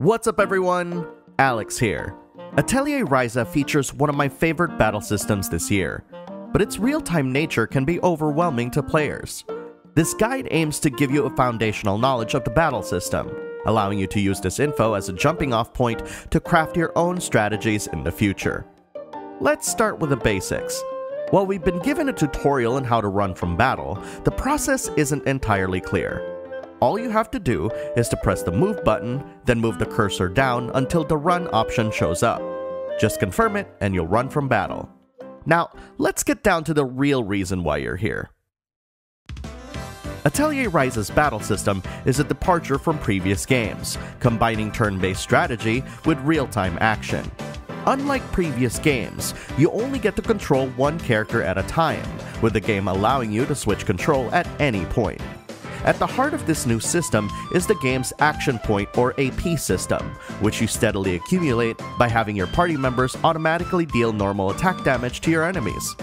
What's up everyone? Alex here. Atelier Ryza features one of my favorite battle systems this year, but its real-time nature can be overwhelming to players. This guide aims to give you a foundational knowledge of the battle system, allowing you to use this info as a jumping off point to craft your own strategies in the future. Let's start with the basics. While we've been given a tutorial on how to run from battle, the process isn't entirely clear. All you have to do is to press the move button, then move the cursor down until the run option shows up. Just confirm it and you'll run from battle. Now, let's get down to the real reason why you're here. Atelier Ryza's battle system is a departure from previous games, combining turn-based strategy with real-time action. Unlike previous games, you only get to control one character at a time, with the game allowing you to switch control at any point. At the heart of this new system is the game's action point or AP system, which you steadily accumulate by having your party members automatically deal normal attack damage to your enemies.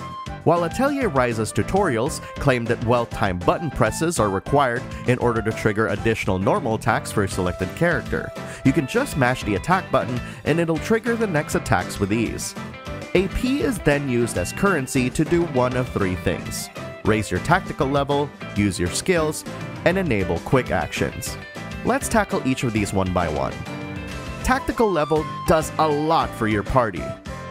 While Atelier Ryza's tutorials claim that well-timed button presses are required in order to trigger additional normal attacks for a selected character, you can just mash the attack button and it'll trigger the next attacks with ease. AP is then used as currency to do one of three things. Raise your tactical level, use your skills, and enable quick actions. Let's tackle each of these one by one. Tactical level does a lot for your party.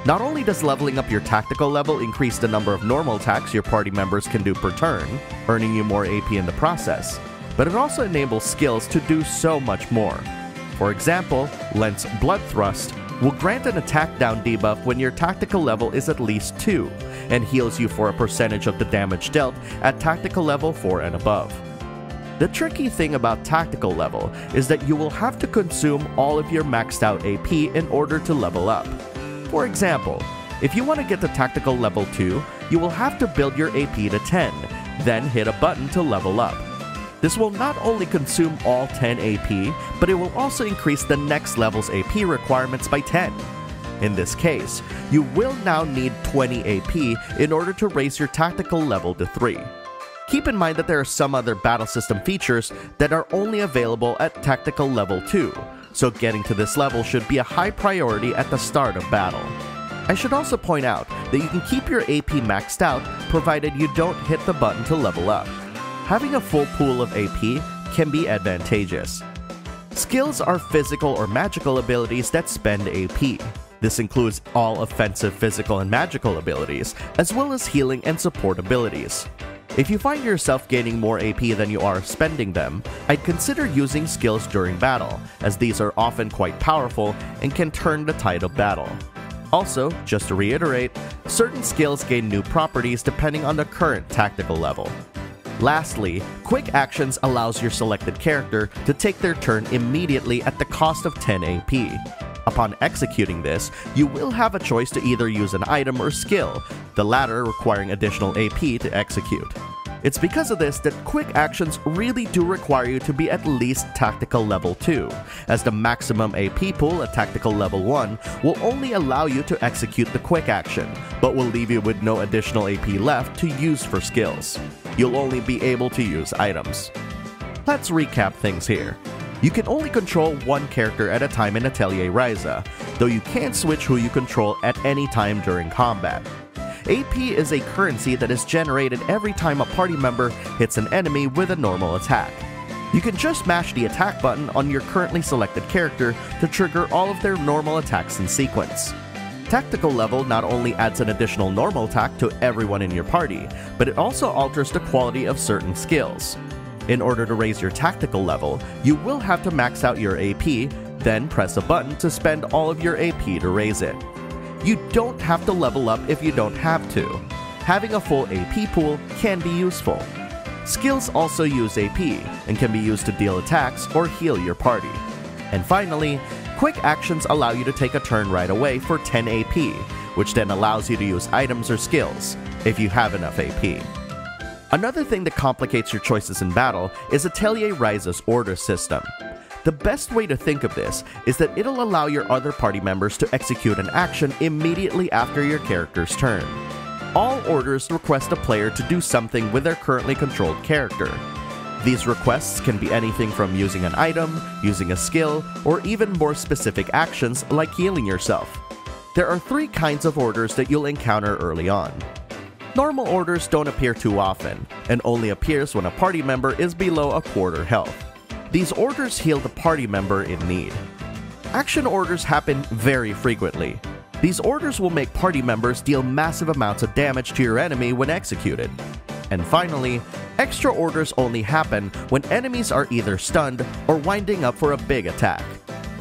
Not only does leveling up your tactical level increase the number of normal attacks your party members can do per turn, earning you more AP in the process, but it also enables skills to do so much more. For example, Lent's Blood Thrust will grant an attack down debuff when your tactical level is at least 2, and heals you for a percentage of the damage dealt at tactical level 4 and above. The tricky thing about tactical level is that you will have to consume all of your maxed out AP in order to level up. For example, if you want to get to tactical level 2, you will have to build your AP to 10, then hit a button to level up. This will not only consume all 10 AP, but it will also increase the next level's AP requirements by 10. In this case, you will now need 20 AP in order to raise your tactical level to 3. Keep in mind that there are some other battle system features that are only available at tactical level 2, so getting to this level should be a high priority at the start of battle. I should also point out that you can keep your AP maxed out provided you don't hit the button to level up. Having a full pool of AP can be advantageous. Skills are physical or magical abilities that spend AP. This includes all offensive physical and magical abilities, as well as healing and support abilities. If you find yourself gaining more AP than you are spending them, I'd consider using skills during battle, as these are often quite powerful and can turn the tide of battle. Also, just to reiterate, certain skills gain new properties depending on the current tactical level. Lastly, Quick Actions allows your selected character to take their turn immediately at the cost of 10 AP. Upon executing this, you will have a choice to either use an item or skill, the latter requiring additional AP to execute. It's because of this that quick actions really do require you to be at least tactical level 2, as the maximum AP pool at tactical level 1 will only allow you to execute the quick action, but will leave you with no additional AP left to use for skills. You'll only be able to use items. Let's recap things here. You can only control one character at a time in Atelier Ryza, though you can switch who you control at any time during combat. AP is a currency that is generated every time a party member hits an enemy with a normal attack. You can just mash the attack button on your currently selected character to trigger all of their normal attacks in sequence. Tactical level not only adds an additional normal attack to everyone in your party, but it also alters the quality of certain skills. In order to raise your tactical level, you will have to max out your AP, then press a button to spend all of your AP to raise it. You don't have to level up if you don't have to. Having a full AP pool can be useful. Skills also use AP and can be used to deal attacks or heal your party. And finally, quick actions allow you to take a turn right away for 10 AP, which then allows you to use items or skills if you have enough AP. Another thing that complicates your choices in battle is Atelier Ryza's order system. The best way to think of this is that it'll allow your other party members to execute an action immediately after your character's turn. All orders request a player to do something with their currently controlled character. These requests can be anything from using an item, using a skill, or even more specific actions like healing yourself. There are three kinds of orders that you'll encounter early on. Normal orders don't appear too often, and only appears when a party member is below a quarter health. These orders heal the party member in need. Action orders happen very frequently. These orders will make party members deal massive amounts of damage to your enemy when executed. And finally, extra orders only happen when enemies are either stunned or winding up for a big attack.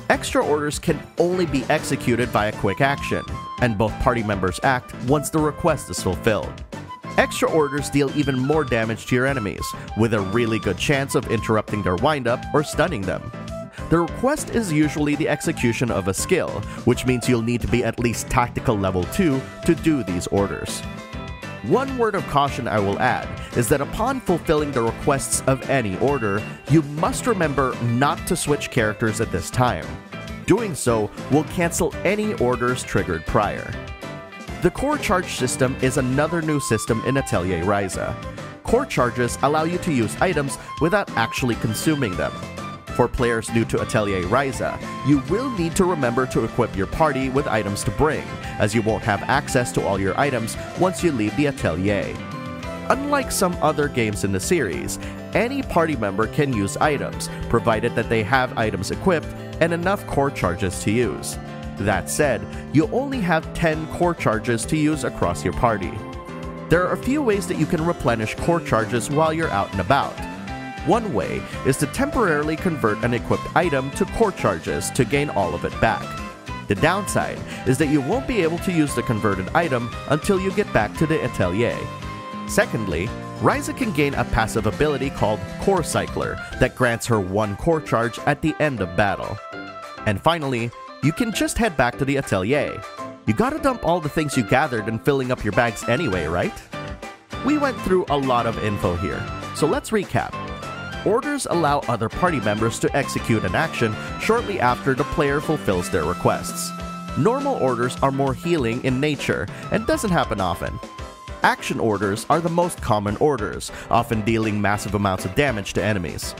Extra orders can only be executed by a quick action, and both party members act once the request is fulfilled. Extra orders deal even more damage to your enemies, with a really good chance of interrupting their windup or stunning them. The request is usually the execution of a skill, which means you'll need to be at least tactical level 2 to do these orders. One word of caution I will add is that upon fulfilling the requests of any order, you must remember not to switch characters at this time. Doing so will cancel any orders triggered prior. The Core Charge system is another new system in Atelier Ryza. Core Charges allow you to use items without actually consuming them. For players new to Atelier Ryza, you will need to remember to equip your party with items to bring, as you won't have access to all your items once you leave the Atelier. Unlike some other games in the series, any party member can use items, provided that they have items equipped and enough core charges to use. That said, you only have 10 core charges to use across your party. There are a few ways that you can replenish core charges while you're out and about. One way is to temporarily convert an equipped item to core charges to gain all of it back. The downside is that you won't be able to use the converted item until you get back to the atelier. Secondly, Ryza can gain a passive ability called Core Cycler that grants her one core charge at the end of battle. And finally, you can just head back to the atelier. You gotta dump all the things you gathered and filling up your bags anyway, right? We went through a lot of info here, so let's recap. Orders allow other party members to execute an action shortly after the player fulfills their requests. Normal orders are more healing in nature and doesn't happen often. Action orders are the most common orders, often dealing massive amounts of damage to enemies.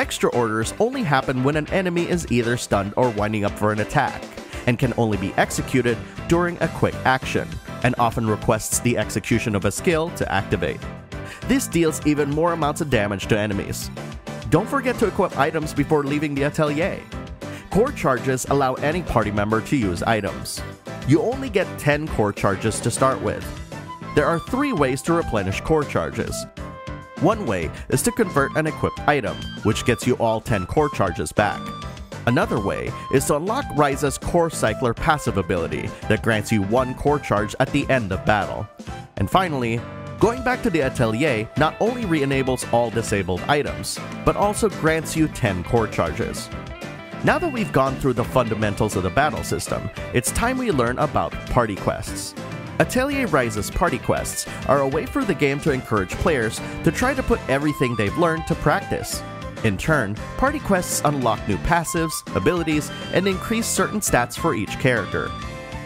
Extra orders only happen when an enemy is either stunned or winding up for an attack, and can only be executed during a quick action, and often requests the execution of a skill to activate. This deals even more amounts of damage to enemies. Don't forget to equip items before leaving the atelier. Core charges allow any party member to use items. You only get 10 core charges to start with. There are three ways to replenish core charges. One way is to convert an equipped item, which gets you all 10 core charges back. Another way is to unlock Ryza's Core Cycler passive ability that grants you one core charge at the end of battle. And finally, Going back to the Atelier not only re-enables all disabled items, but also grants you 10 core charges. Now that we've gone through the fundamentals of the battle system, it's time we learn about party quests. Atelier Ryza's party quests are a way for the game to encourage players to try to put everything they've learned to practice. In turn, party quests unlock new passives, abilities, and increase certain stats for each character,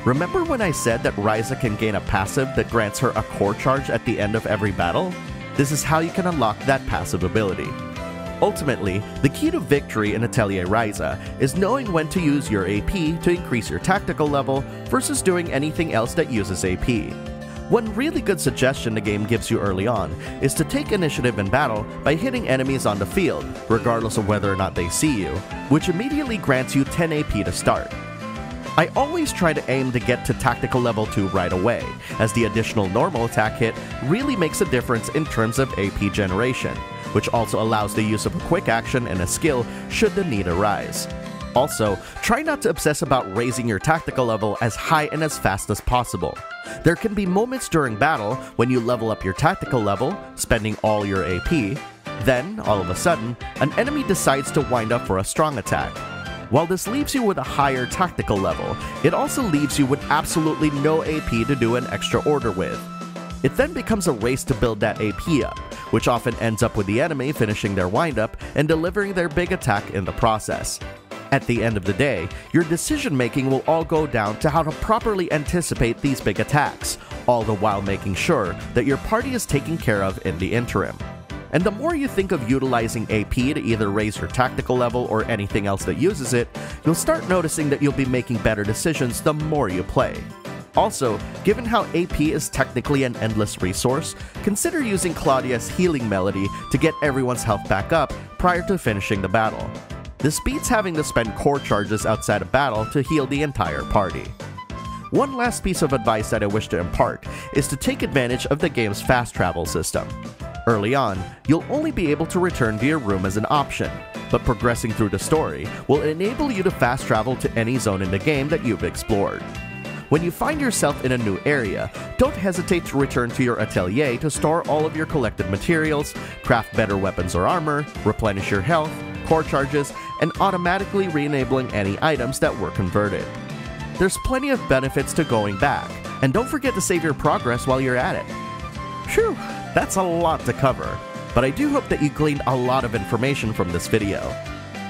Remember when I said that Ryza can gain a passive that grants her a core charge at the end of every battle? This is how you can unlock that passive ability. Ultimately, the key to victory in Atelier Ryza is knowing when to use your AP to increase your tactical level versus doing anything else that uses AP. One really good suggestion the game gives you early on is to take initiative in battle by hitting enemies on the field, regardless of whether or not they see you, which immediately grants you 10 AP to start. I always try to aim to get to tactical level 2 right away, as the additional normal attack hit really makes a difference in terms of AP generation, which also allows the use of a quick action and a skill should the need arise. Also, try not to obsess about raising your tactical level as high and as fast as possible. There can be moments during battle when you level up your tactical level, spending all your AP, then, all of a sudden, an enemy decides to wind up for a strong attack, while this leaves you with a higher tactical level, it also leaves you with absolutely no AP to do an extra order with. It then becomes a race to build that AP up, which often ends up with the enemy finishing their windup and delivering their big attack in the process. At the end of the day, your decision making will all go down to how to properly anticipate these big attacks, all the while making sure that your party is taken care of in the interim. And the more you think of utilizing AP to either raise your tactical level or anything else that uses it, you'll start noticing that you'll be making better decisions the more you play. Also, given how AP is technically an endless resource, consider using Claudia's healing melody to get everyone's health back up prior to finishing the battle. This beats having to spend core charges outside of battle to heal the entire party. One last piece of advice that I wish to impart is to take advantage of the game's fast travel system. Early on, you'll only be able to return to your room as an option, but progressing through the story will enable you to fast travel to any zone in the game that you've explored. When you find yourself in a new area, don't hesitate to return to your atelier to store all of your collected materials, craft better weapons or armor, replenish your health, core charges, and automatically re-enabling any items that were converted. There's plenty of benefits to going back, and don't forget to save your progress while you're at it. Phew, that's a lot to cover, but I do hope that you gleaned a lot of information from this video.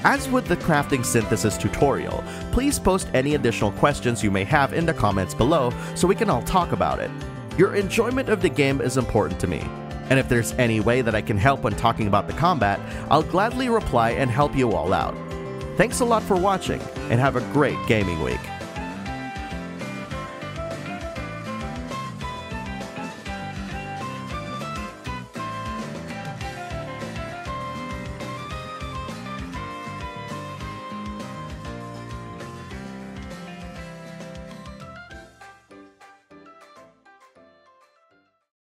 As with the crafting synthesis tutorial, please post any additional questions you may have in the comments below so we can all talk about it. Your enjoyment of the game is important to me, and if there's any way that I can help when talking about the combat, I'll gladly reply and help you all out. Thanks a lot for watching, and have a great gaming week.